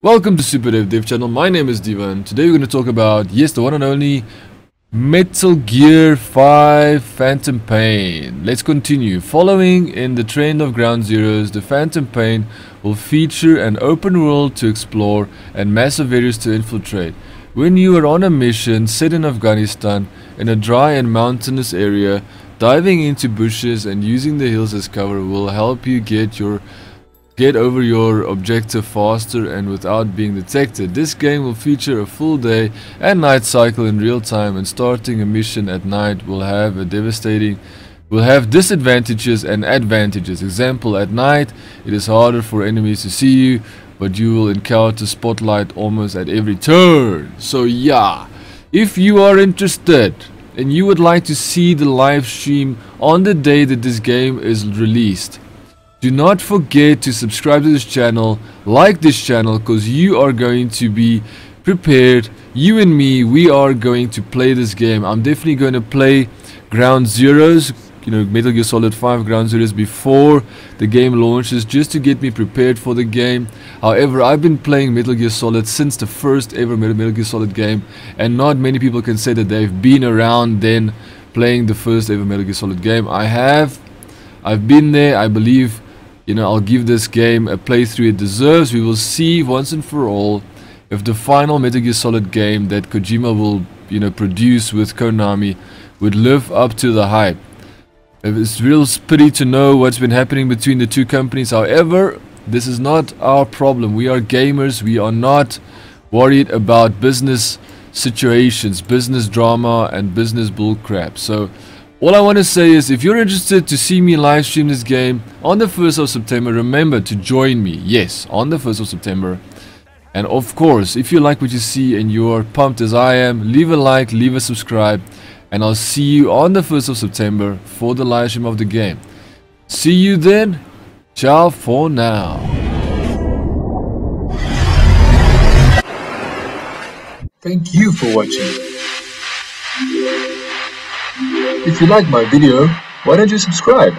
Welcome to SuperDave Dev channel, my name is Divan. Today we're going to talk about, yes, the one and only Metal Gear 5 Phantom Pain. Let's continue. Following in the trend of Ground Zeroes, the Phantom Pain will feature an open world to explore and massive areas to infiltrate. When you are on a mission set in Afghanistan, in a dry and mountainous area, diving into bushes and using the hills as cover will help you get your Get over your objective faster and without being detected. This game will feature a full day and night cycle in real time and starting a mission at night will have a devastating will have disadvantages and advantages. Example, at night it is harder for enemies to see you but you will encounter spotlight almost at every turn. So yeah, if you are interested and you would like to see the live stream on the day that this game is released do not forget to subscribe to this channel, like this channel because you are going to be prepared. You and me, we are going to play this game. I'm definitely going to play Ground Zeroes, you know, Metal Gear Solid 5 Ground Zeroes before the game launches just to get me prepared for the game. However, I've been playing Metal Gear Solid since the first ever Metal Gear Solid game and not many people can say that they've been around then playing the first ever Metal Gear Solid game. I have. I've been there. I believe you know, I'll give this game a playthrough it deserves. We will see once and for all if the final Metal Gear Solid game that Kojima will, you know, produce with Konami would live up to the hype. It's real pity to know what's been happening between the two companies. However, this is not our problem. We are gamers. We are not worried about business situations, business drama, and business bullcrap. So, all I want to say is if you're interested to see me live stream this game on the 1st of September, remember to join me. Yes, on the 1st of September. And of course, if you like what you see and you're pumped as I am, leave a like, leave a subscribe. And I'll see you on the 1st of September for the live stream of the game. See you then. Ciao for now. Thank you for watching. If you like my video, why don't you subscribe?